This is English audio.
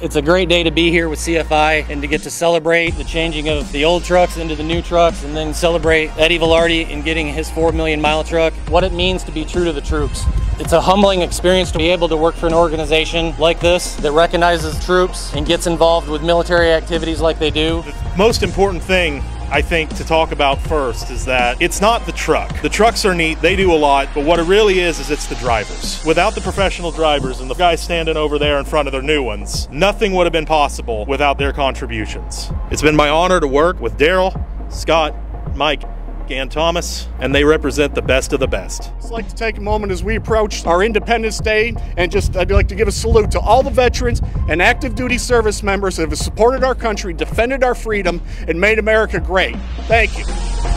It's a great day to be here with CFI and to get to celebrate the changing of the old trucks into the new trucks and then celebrate Eddie Velarde in getting his 4 million mile truck, what it means to be true to the troops. It's a humbling experience to be able to work for an organization like this that recognizes troops and gets involved with military activities like they do. The most important thing I think to talk about first is that it's not the truck. The trucks are neat, they do a lot, but what it really is is it's the drivers. Without the professional drivers and the guys standing over there in front of their new ones, nothing would have been possible without their contributions. It's been my honor to work with Darrell, Scott, Mike, Gan Thomas, and they represent the best of the best. I'd like to take a moment as we approach our Independence Day and just I'd like to give a salute to all the veterans and active duty service members that have supported our country, defended our freedom, and made America great. Thank you.